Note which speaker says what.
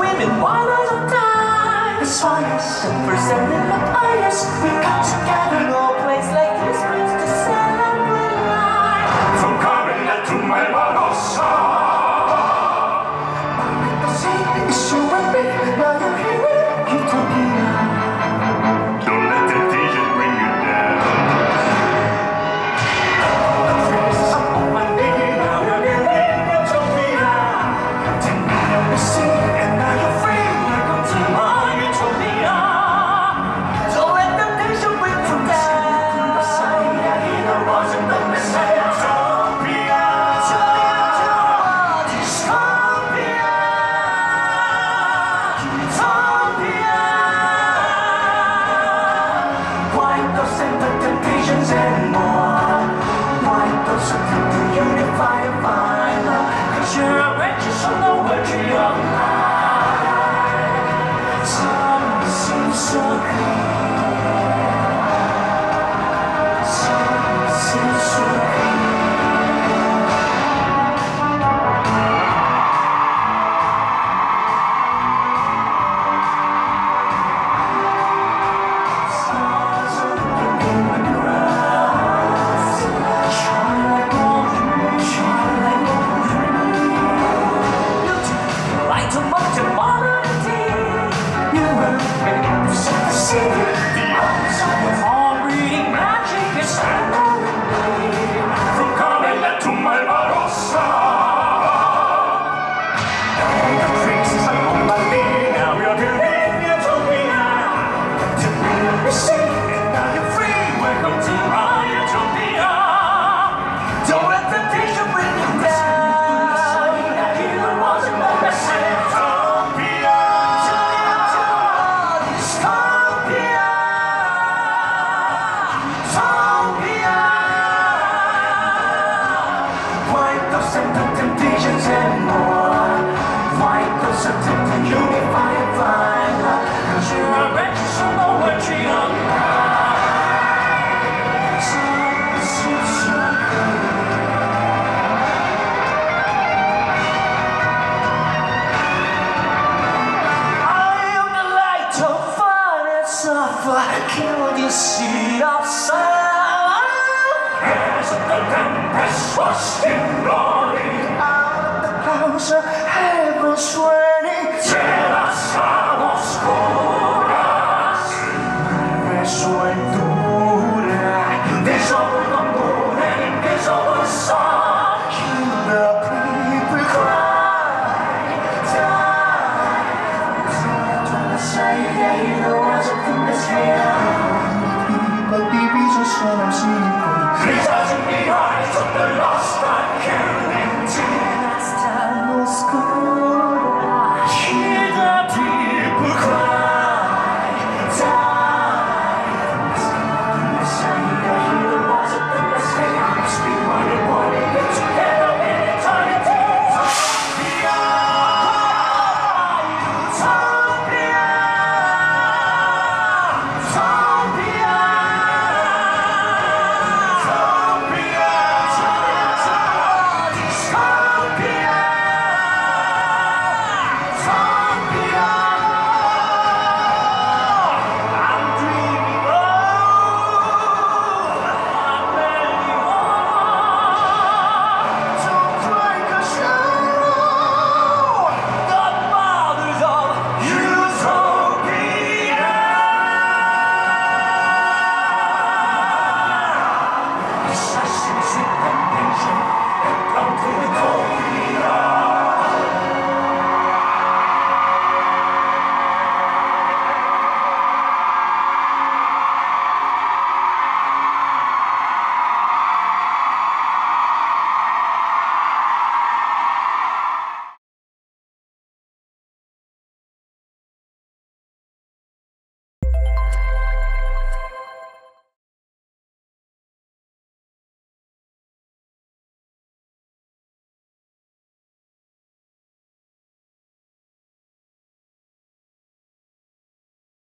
Speaker 1: women one at a time. It's fires, the first, and the highest. we come together. No place like this. so. Can you see yourself? As the tempest rushing glory, out the of heaven's way. Christ doesn't be eyes of.